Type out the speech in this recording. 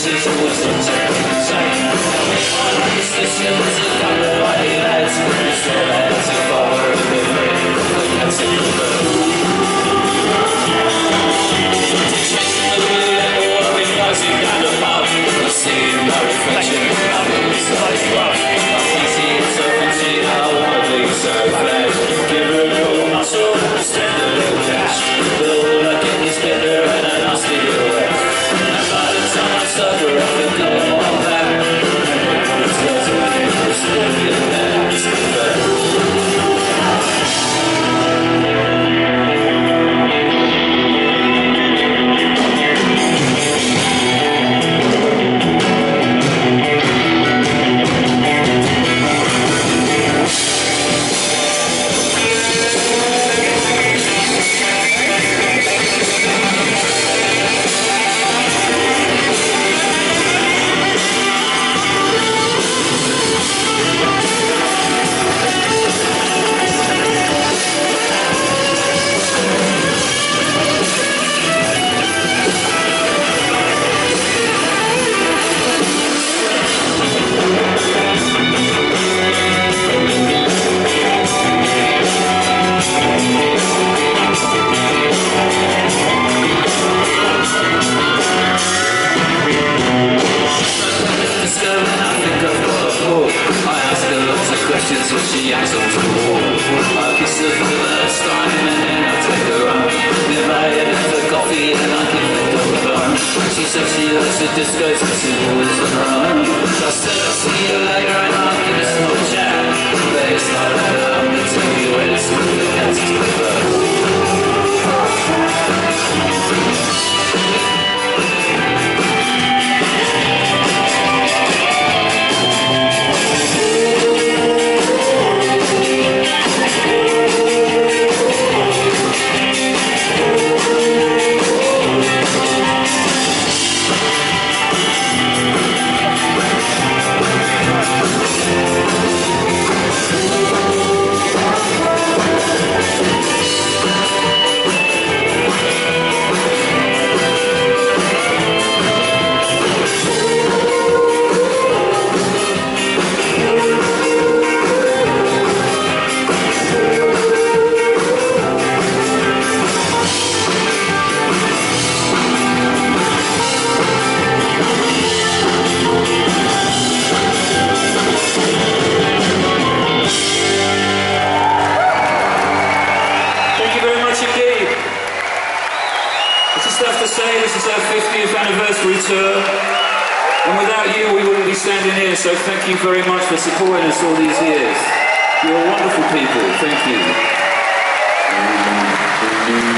This is a wisdom, take, take. This is a wisdom, questions so she acts on the wall. I kiss her for the first time and then I take her home. Never had for coffee and I give her the phone. She says she likes the disco, but she always on her. I said I'll see you later and I Have to say, this is our 50th anniversary tour. And without you, we wouldn't be standing here. So thank you very much for supporting us all these years. You're wonderful people. Thank you.